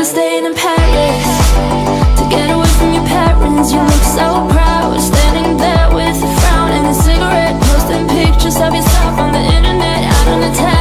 were staying in Paris. To get away from your parents You look so proud. Standing there with a frown and a cigarette Posting pictures of yourself on the internet Out on the town.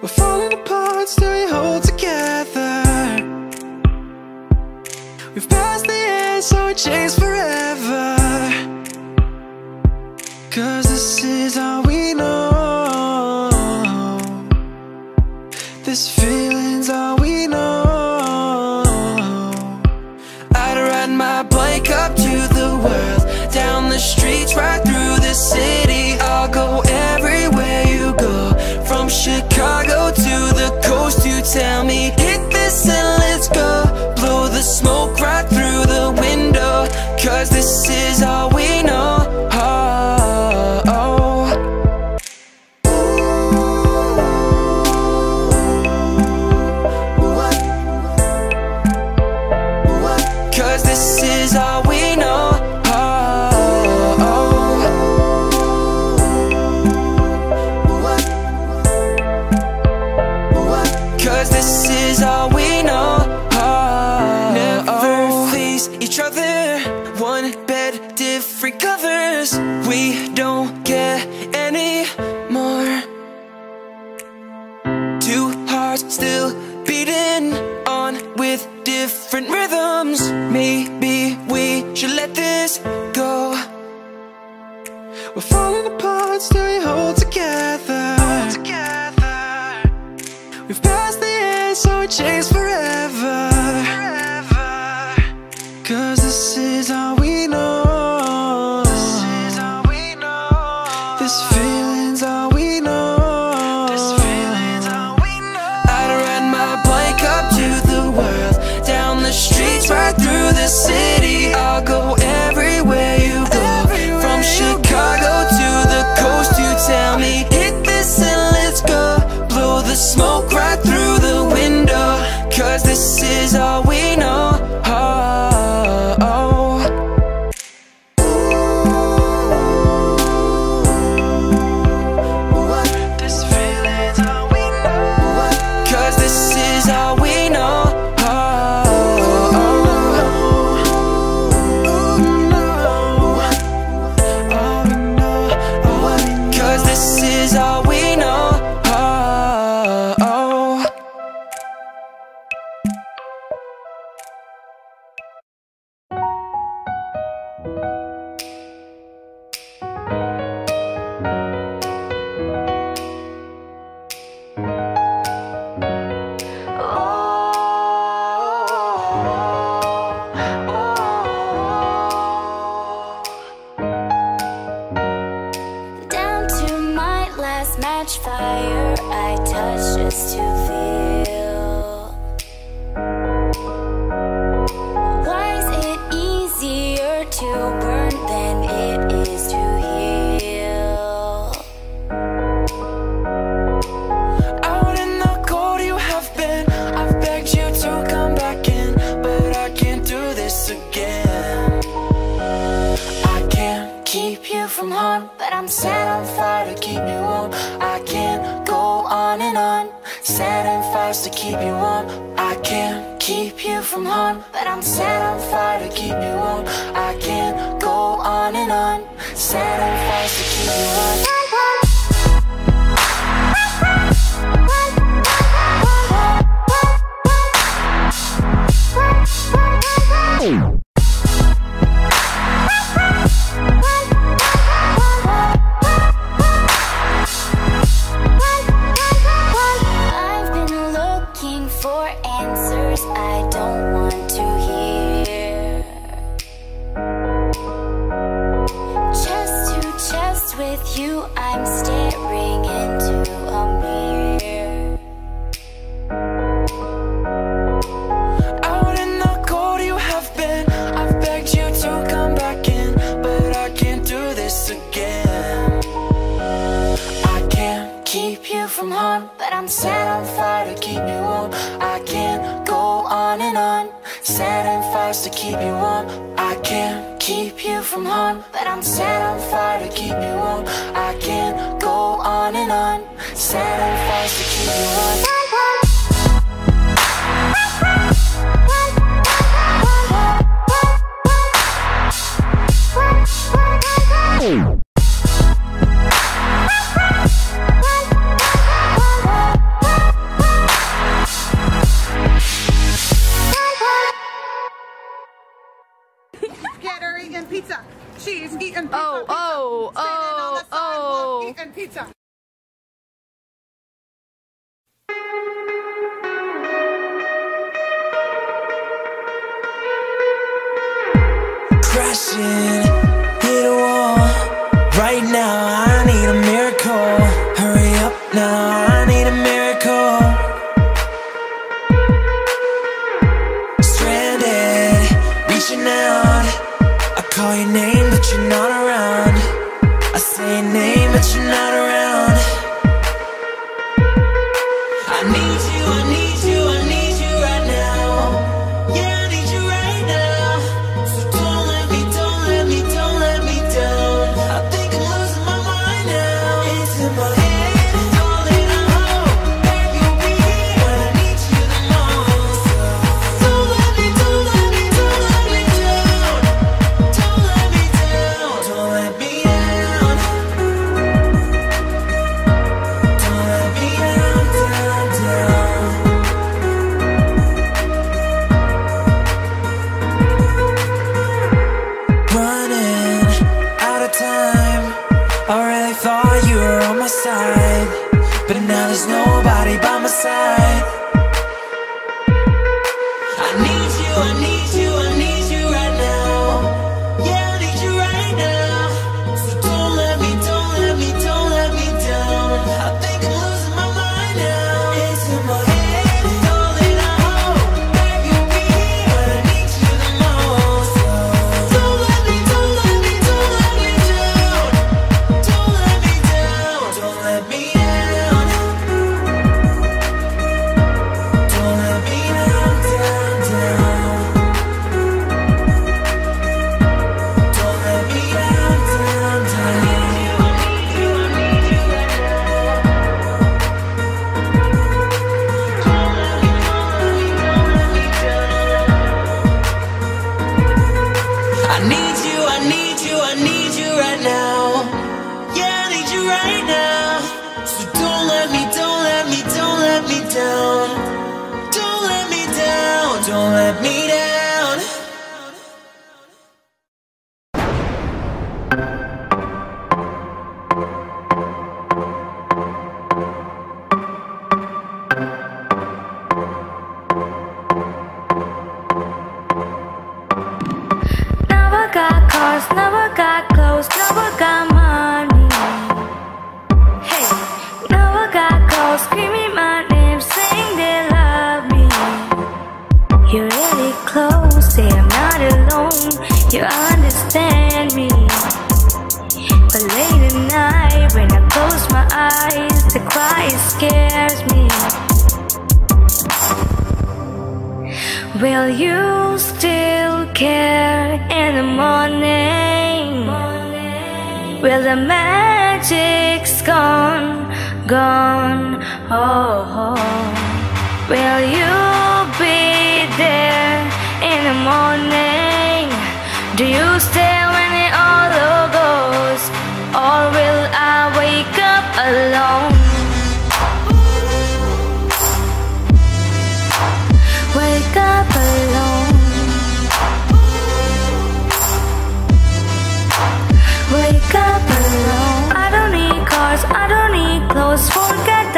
We're falling apart, still we hold together. We've passed the end, so we chase forever. Cause If fire I touch just to feel. from harm But I'm set on fire to keep you warm. I keep you from harm But I'm set on fire to keep you warm. I can't go on and on. Set on fire to keep you warm. I can't keep you from harm But I'm set on fire to keep you warm. I can't go on and on. Set on fire to keep you warm. And pizza. me down. Don't let me down. Don't let me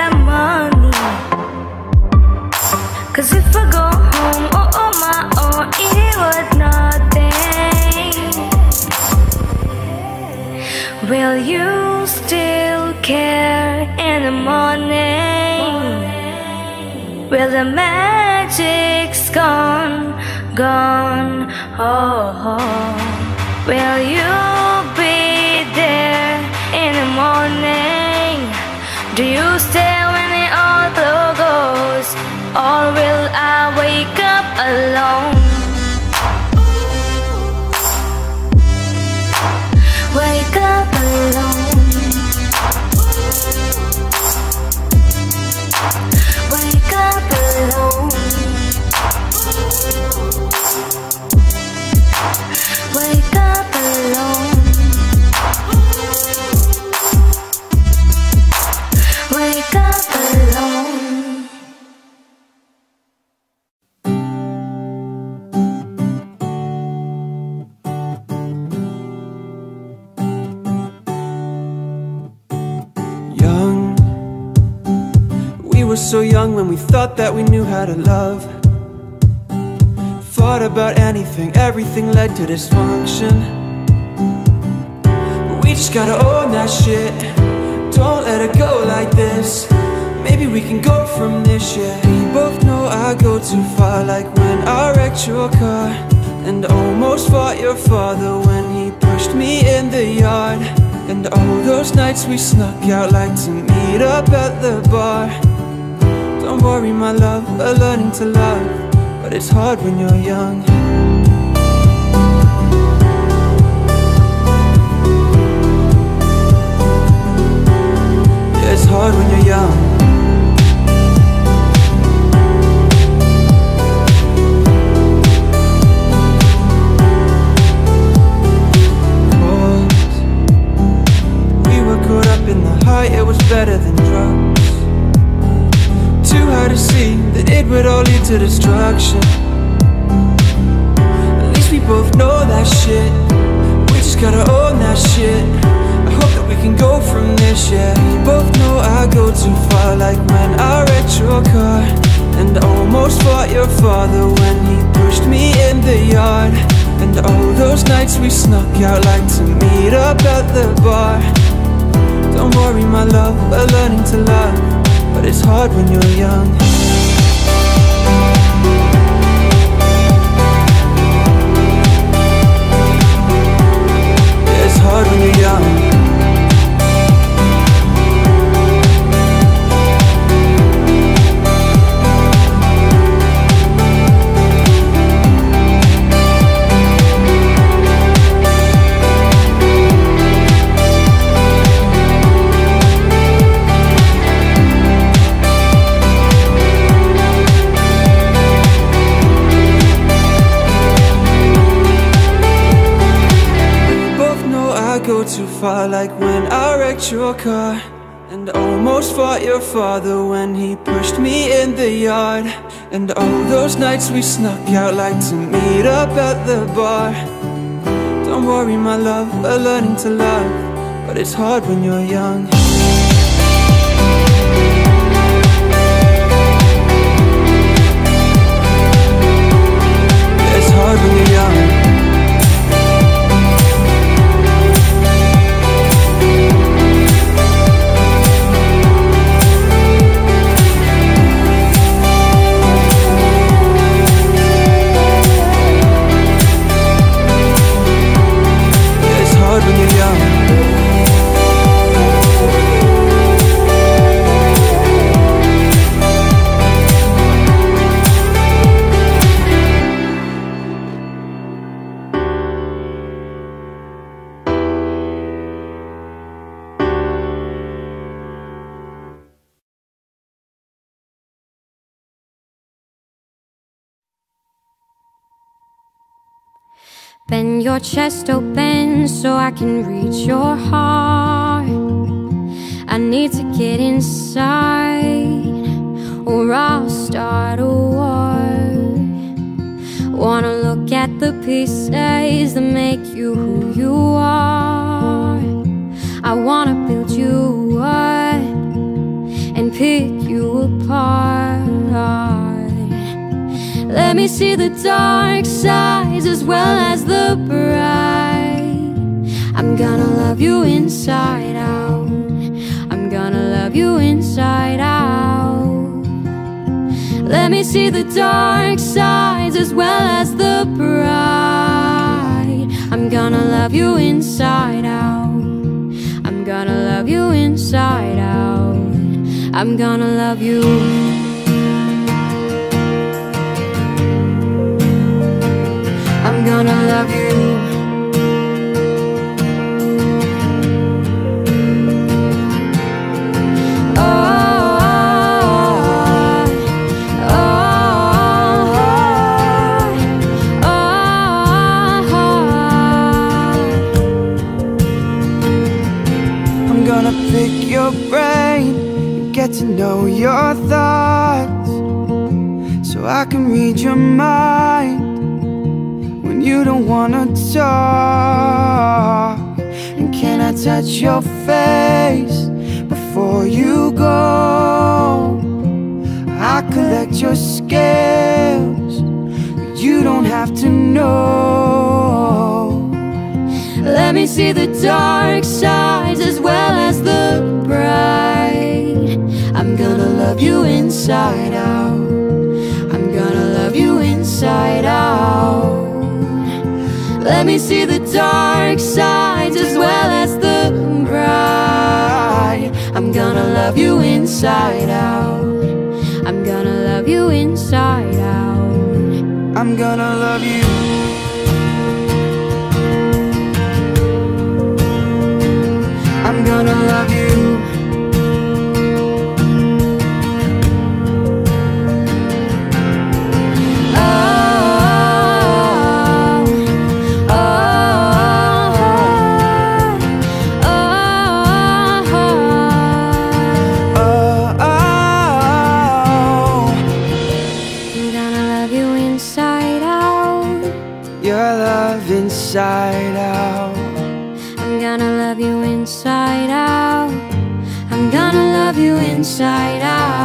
that money. Cause if I go home, oh, oh my, oh, it was nothing. Will you still care in the morning? Will the magic's gone, gone, oh. oh. Will you? be there in the morning? Do you stay? Or will I wake up alone? Wake up alone. Wake up alone. Wake up alone. So young when we thought that we knew how to love. Thought about anything, everything led to dysfunction. But We just gotta own that shit. Don't let it go like this. Maybe we can go from this, yeah We both know I go too far Like when I wrecked your car And almost fought your father when he pushed me in the yard. And all those nights we snuck out Like to meet up at the bar Don't worry my love, we're learning to love But it's hard when you're young. Yeah, it's hard when you're young. We were caught up in the high, it was better than Too hard to see that it would all lead to destruction. At least we both know that shit. We just gotta own that shit. I hope that we can go from this, yeah. We both know I go too far Like when I wrecked your car. And almost fought your father When he pushed me in the yard. And all those nights we snuck out Like to meet up at the bar. Don't worry my love, we're learning to love But it's hard when you're young. It's hard when you're young Your car And almost fought your father When he pushed me in the yard. And all those nights we snuck out Like to meet up at the bar. Don't worry my love, we're learning to love But it's hard when you're young. It's hard when you're young It's Bend your chest open so I can reach your heart. I need to get inside or I'll start a war. Wanna look at the pieces that make you who you are. I wanna build you up and pick you apart. Let me see the dark sides as well as the bright. I'm gonna love you inside out. I'm gonna love you inside out. Let me see the dark sides as well as the bright. I'm gonna love you inside out. I'm gonna love you inside out. I'm gonna love you. Gonna love you. I'm gonna pick your brain get to know your thoughts so I can read your mind you don't wanna talk. And can I touch your face before you go? I collect your scales. You don't have to know. Let me see the dark sides as well as the bright. I'm gonna love you inside out. I'm gonna love you inside out. Let me see the dark sides as well as the bright. I'm gonna love you inside out. I'm gonna love you inside out. I'm gonna love you. I'm gonna love you. Inside out.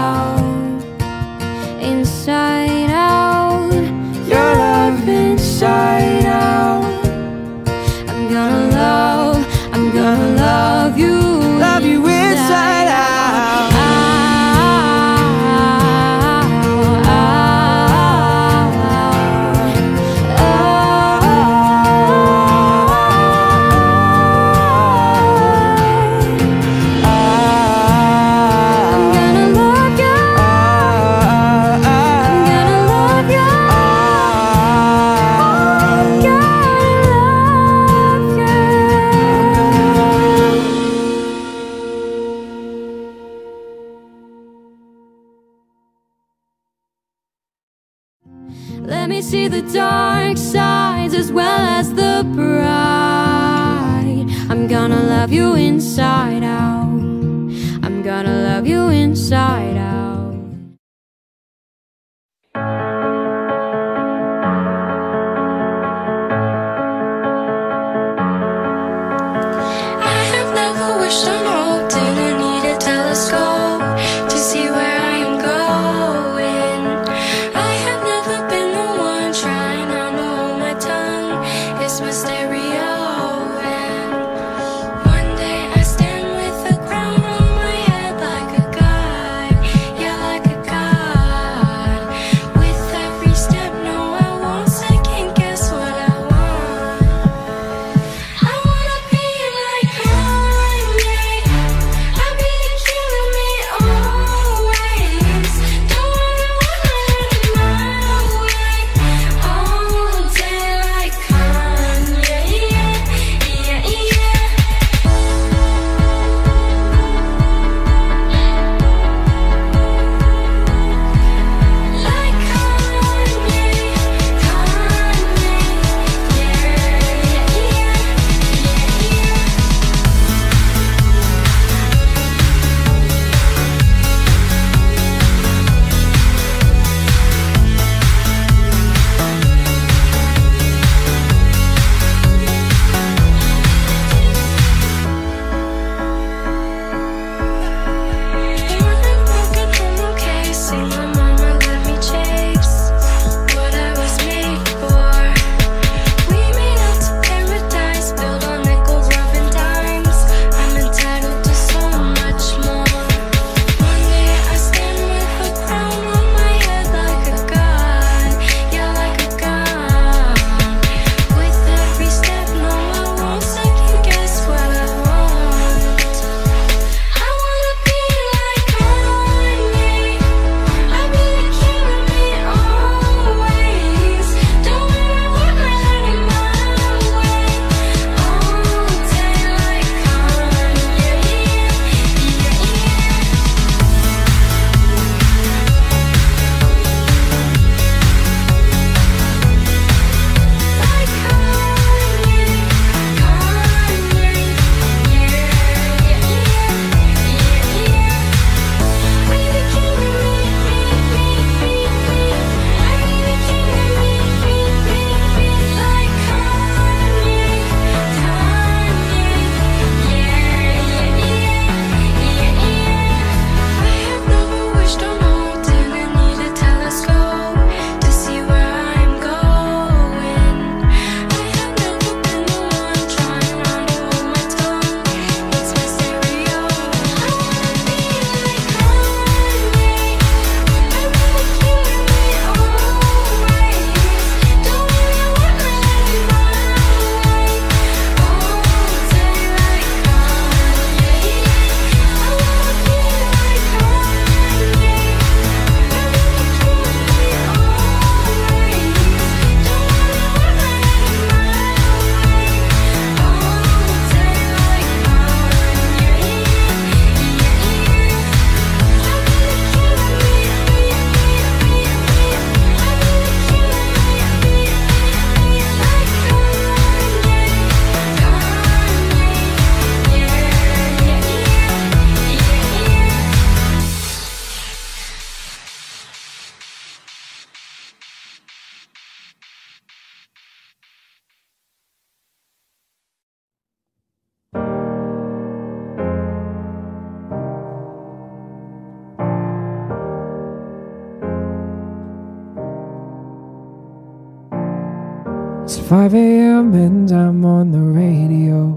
5 a.m. and I'm on the radio.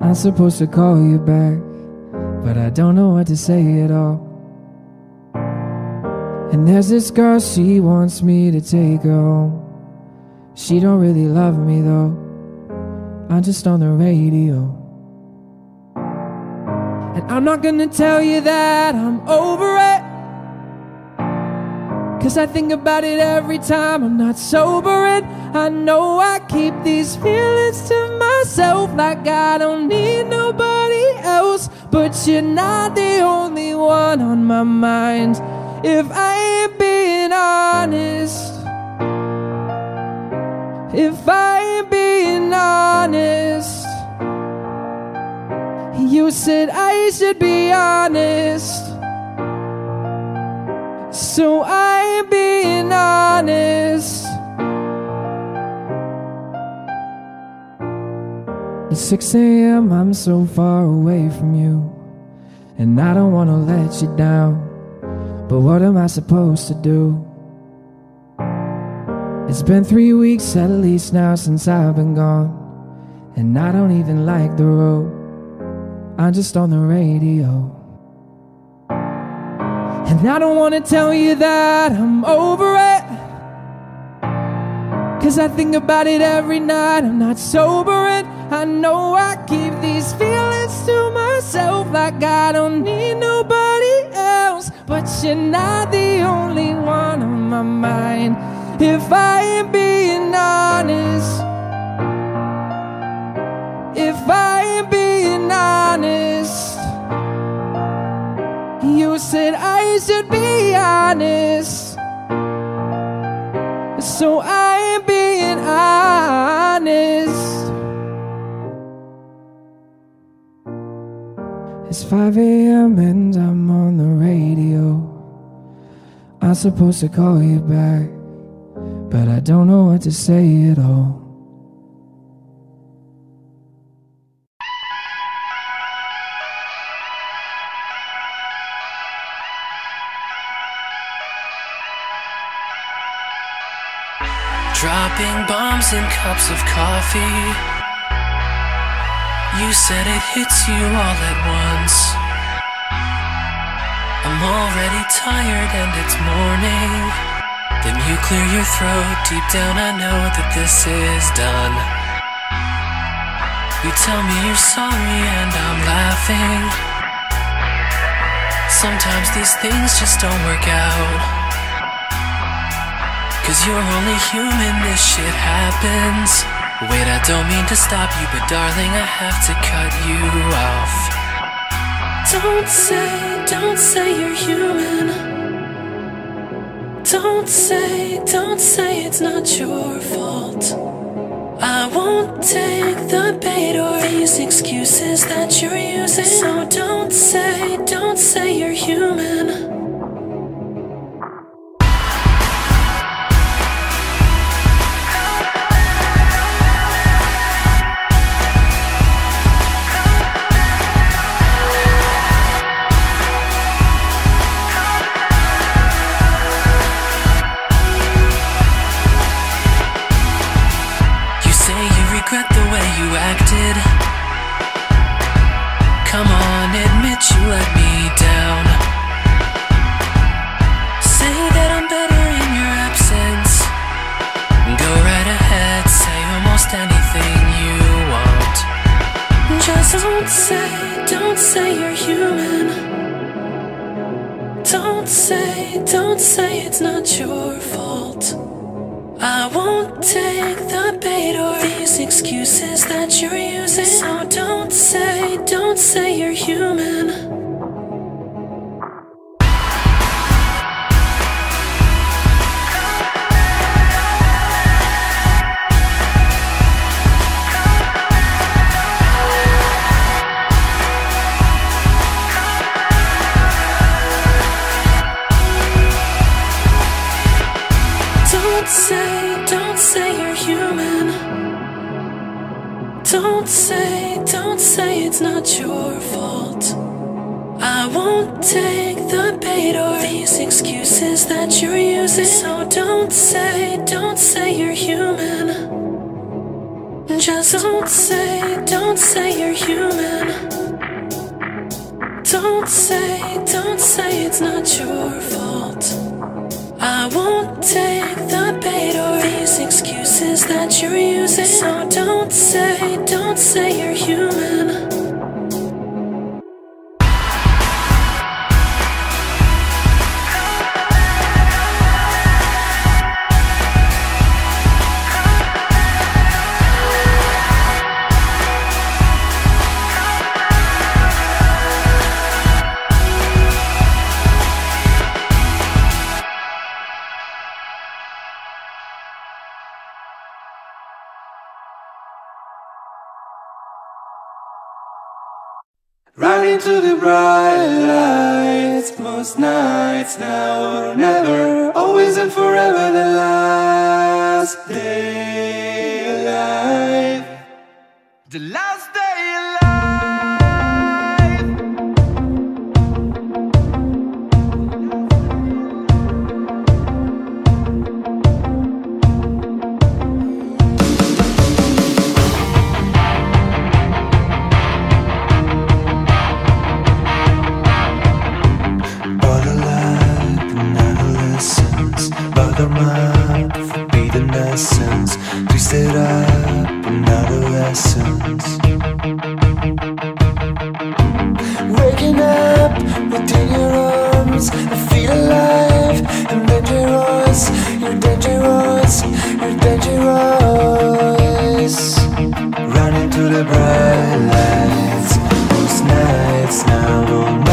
I'm supposed to call you back, but I don't know what to say at all. And there's this girl, she wants me to take her home. She don't really love me though. I'm just on the radio. And I'm not gonna tell you that I'm over it. Cause I think about it every time I'm not sober and I know I keep these feelings to myself. Like I don't need nobody else But you're not the only one on my mind If I ain't being honest. If I ain't being honest. You said I should be honest. So being honest. It's 6 a.m., I'm so far away from you. And I don't wanna let you down. But what am I supposed to do? It's been three weeks at least now since I've been gone. And I don't even like the road. I'm just on the radio. And I don't wanna tell you that I'm over it. Cause I think about it every night, I'm not sober and I know I keep these feelings to myself like I don't need nobody else. But you're not the only one on my mind. If I ain't being honest, if I ain't being honest. You said I should be honest. So I am being honest. It's 5 a.m. and I'm on the radio. I'm supposed to call you back, but I don't know what to say at all. Dropping bombs in cups of coffee. You said it hits you all at once. I'm already tired and it's morning. Then you clear your throat. Deep down, I know that this is done. You tell me you're sorry and I'm laughing. Sometimes these things just don't work out. Cause you're only human, this shit happens. Wait, I don't mean to stop you, but darling, I have to cut you off. Don't say, don't say you're human. Don't say, don't say it's not your fault. I won't take the bait or these excuses that you're using. So don't say, don't say you're human. Don't say, don't say you're human. Don't say, don't say it's not your fault. I won't take the bait or these excuses that you're using. So don't say, don't say you're human. not your fault. I won't take the bait or these excuses that you're using. So don't say, don't say you're human. Just don't say, don't say you're human. Don't say, don't say it's not your fault. I won't take the bait or these excuses that you're using. So don't say, don't say you're human. Run into the bright lights Most nights now or never Always and forever the last day alive The last day essence, twisted up another essence. Waking up within your arms, I feel alive. I'm dangerous, you're dangerous, you're dangerous. Running to the bright lights, most nights now.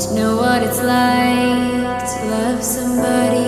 To know what it's like to love somebody